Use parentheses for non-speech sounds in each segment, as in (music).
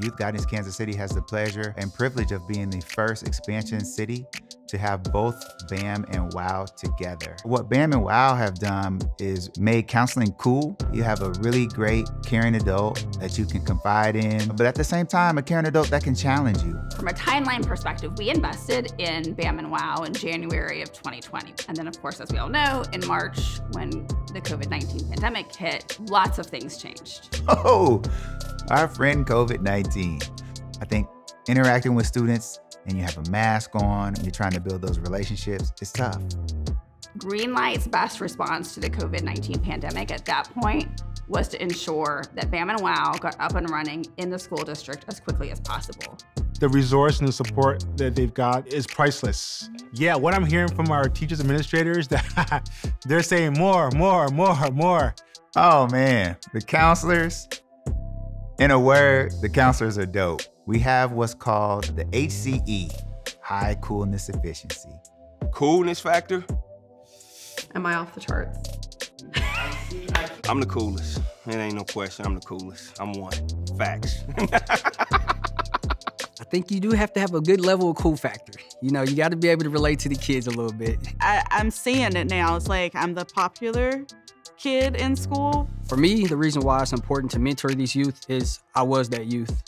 Youth Guidance Kansas City has the pleasure and privilege of being the first expansion city to have both BAM and WOW together. What BAM and WOW have done is made counseling cool. You have a really great caring adult that you can confide in, but at the same time, a caring adult that can challenge you. From a timeline perspective, we invested in BAM and WOW in January of 2020. And then, of course, as we all know, in March, when the COVID 19 pandemic hit, lots of things changed. (laughs) Oh, our friend COVID 19. I think interacting with students and you have a mask on and you're trying to build those relationships, it's tough. Greenlight's best response to the COVID 19 pandemic at that point was to ensure that BAM and WOW got up and running in the school district as quickly as possible. The resource and the support that they've got is priceless. Yeah, what I'm hearing from our teachers administrators (laughs) that they're saying more, more, more, more. Oh man, the counselors, in a word, the counselors are dope. We have what's called the HCE, high coolness efficiency. Coolness factor? Am I off the charts? (laughs) I'm the coolest. It ain't no question. I'm the coolest. I'm one. Facts. (laughs) I think you do have to have a good level of cool factor. You know, you got to be able to relate to the kids a little bit. I, I'm seeing it now. It's like I'm the popular kid in school. For me, the reason why it's important to mentor these youth is I was that youth.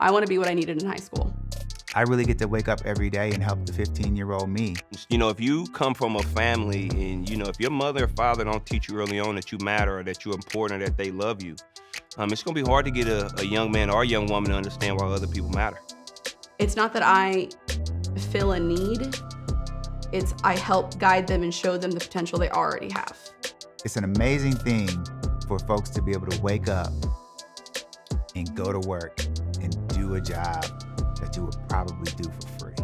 I want to be what I needed in high school. I really get to wake up every day and help the 15 year old me. You know, if you come from a family and, you know, if your mother or father don't teach you early on that you matter or that you're important or that they love you, um, it's going to be hard to get a, a young man or a young woman to understand why other people matter. It's not that I fill a need, it's I help guide them and show them the potential they already have. It's an amazing thing for folks to be able to wake up and go to work and a job that you would probably do for free.